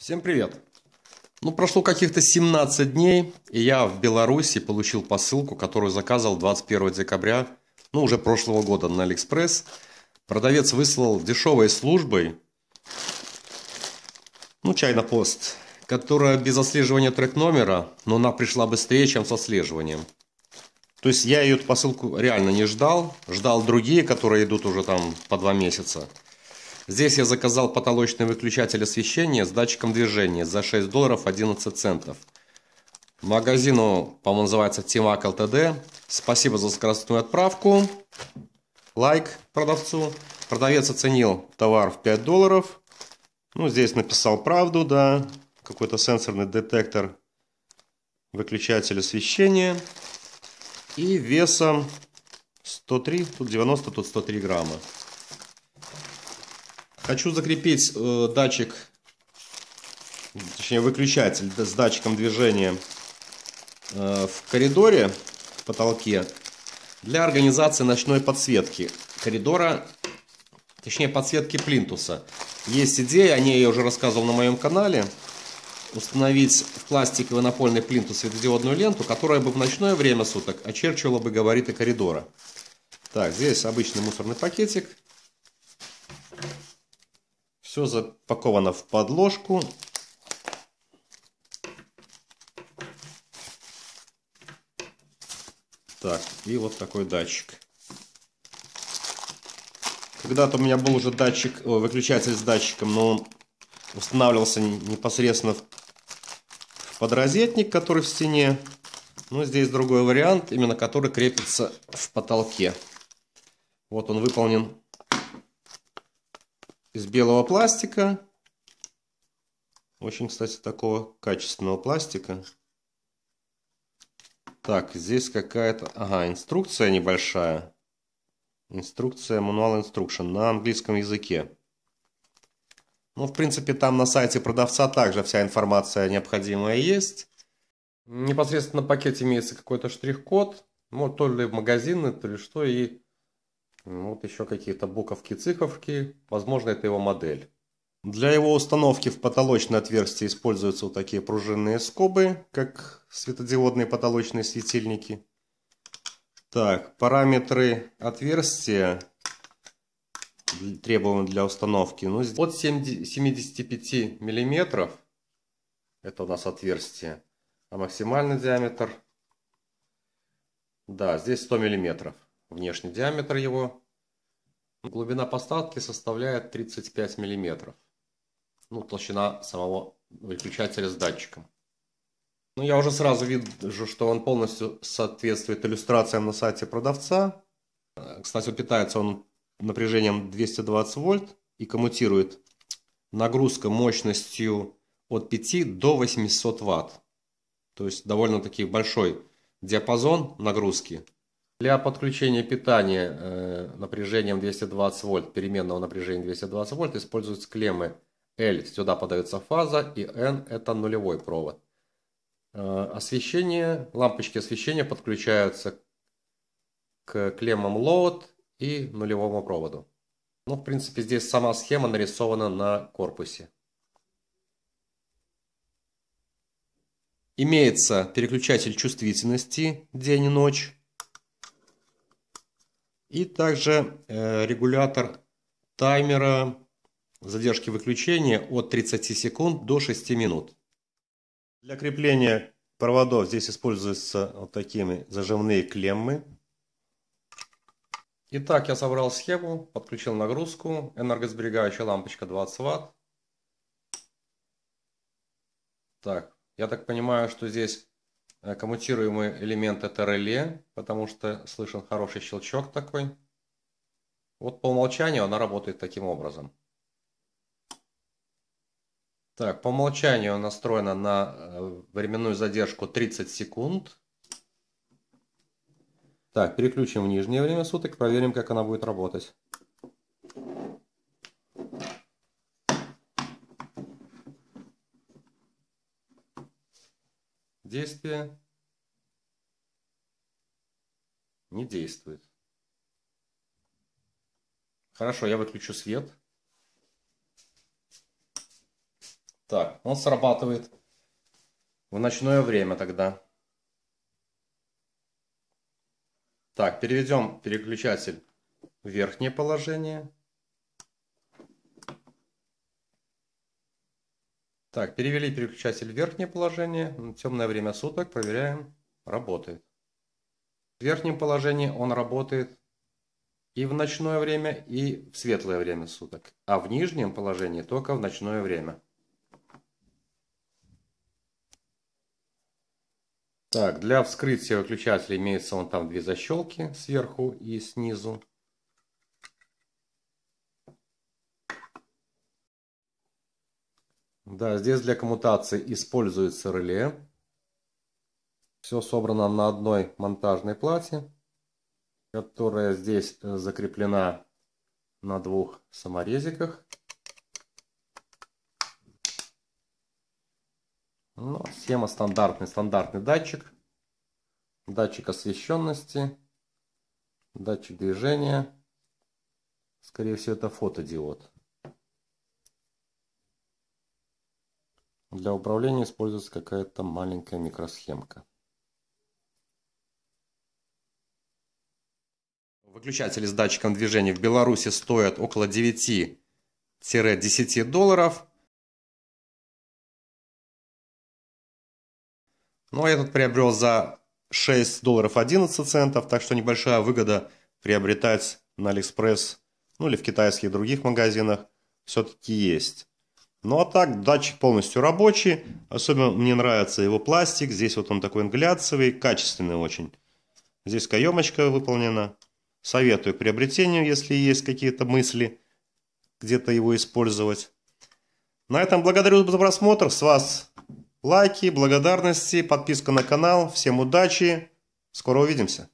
Всем привет! Ну, прошло каких-то 17 дней, и я в Беларуси получил посылку, которую заказывал 21 декабря, ну, уже прошлого года на Алиэкспресс. Продавец выслал дешевой службой, ну, China Post, которая без отслеживания трек-номера, но она пришла быстрее, чем с отслеживанием. То есть я ее посылку реально не ждал, ждал другие, которые идут уже там по два месяца. Здесь я заказал потолочный выключатель освещения с датчиком движения за 6 долларов 11 центов. Магазину, по-моему, называется Тимак ЛТД. Спасибо за скоростную отправку. Лайк продавцу. Продавец оценил товар в 5 долларов. Ну, здесь написал правду, да. Какой-то сенсорный детектор выключатель освещения. И весом 103, тут 90, тут 103 грамма. Хочу закрепить э, датчик, точнее выключатель с датчиком движения э, в коридоре, в потолке, для организации ночной подсветки коридора, точнее подсветки плинтуса. Есть идея, о ней я уже рассказывал на моем канале, установить в пластиковый напольный плинтус светодиодную ленту, которая бы в ночное время суток очерчивала бы габариты коридора. Так, здесь обычный мусорный пакетик. Все запаковано в подложку. Так, и вот такой датчик. Когда-то у меня был уже датчик, выключатель с датчиком, но он устанавливался непосредственно в подрозетник, который в стене. Но здесь другой вариант, именно который крепится в потолке. Вот он выполнен из белого пластика. Очень, кстати, такого качественного пластика. Так, здесь какая-то... Ага, инструкция небольшая. Инструкция, мануал instruction на английском языке. Ну, в принципе, там на сайте продавца также вся информация необходимая есть. Непосредственно в пакете имеется какой-то штрих-код. Ну, то ли в магазины, то ли что. И вот еще какие-то буковки, цифровки. Возможно, это его модель. Для его установки в потолочное отверстие используются вот такие пружинные скобы, как светодиодные потолочные светильники. Так, параметры отверстия требуемые для установки. Ну, от 75 миллиметров, это у нас отверстие, а максимальный диаметр, да, здесь 100 миллиметров внешний диаметр его. Глубина поставки составляет 35 мм. Ну, толщина самого выключателя с датчиком. Ну, я уже сразу вижу, что он полностью соответствует иллюстрациям на сайте продавца. Кстати, питается он напряжением 220 вольт и коммутирует нагрузка мощностью от 5 до 800 ватт. То есть довольно-таки большой диапазон нагрузки. Для подключения питания э, напряжением 220 вольт, переменного напряжения 220 вольт, используются клеммы L, сюда подается фаза, и N это нулевой провод. Э, освещение, лампочки освещения подключаются к клеммам Load и нулевому проводу. Ну, в принципе, здесь сама схема нарисована на корпусе. Имеется переключатель чувствительности день и ночь. И также э, регулятор таймера задержки выключения от 30 секунд до 6 минут. Для крепления проводов здесь используются вот такие зажимные клеммы. Итак, я собрал схему, подключил нагрузку, энергосберегающая лампочка 20 Вт. Так, я так понимаю, что здесь коммутируемый элемент это реле, потому что слышен хороший щелчок такой. Вот по умолчанию она работает таким образом. Так, по умолчанию настроена на э, временную задержку 30 секунд. Так, переключим в нижнее время суток, проверим, как она будет работать. Действие не действует. Хорошо, я выключу свет. Так, он срабатывает в ночное время тогда. Так, переведем переключатель в верхнее положение. Так, перевели переключатель в верхнее положение. Темное время суток. Проверяем. Работает. В верхнем положении он работает и в ночное время, и в светлое время суток. А в нижнем положении только в ночное время. Так, для вскрытия выключателя имеется вон там две защелки сверху и снизу. Да, здесь для коммутации используется реле. Все собрано на одной монтажной плате, которая здесь э, закреплена на двух саморезиках. Ну, схема стандартный, стандартный датчик. Датчик освещенности, датчик движения. Скорее всего, это фотодиод. Для управления используется какая-то маленькая микросхемка. Выключатели с датчиком движения в Беларуси стоят около 9-10 долларов. Ну, а я тут приобрел за 6 долларов 11 центов, так что небольшая выгода приобретать на Алиэкспресс, ну или в китайских других магазинах все-таки есть. Ну а так, датчик полностью рабочий. Особенно мне нравится его пластик. Здесь вот он такой глянцевый, качественный очень. Здесь каемочка выполнена. Советую приобретению, если есть какие-то мысли где-то его использовать. На этом благодарю за просмотр. С вас лайки, благодарности, подписка на канал. Всем удачи. Скоро увидимся.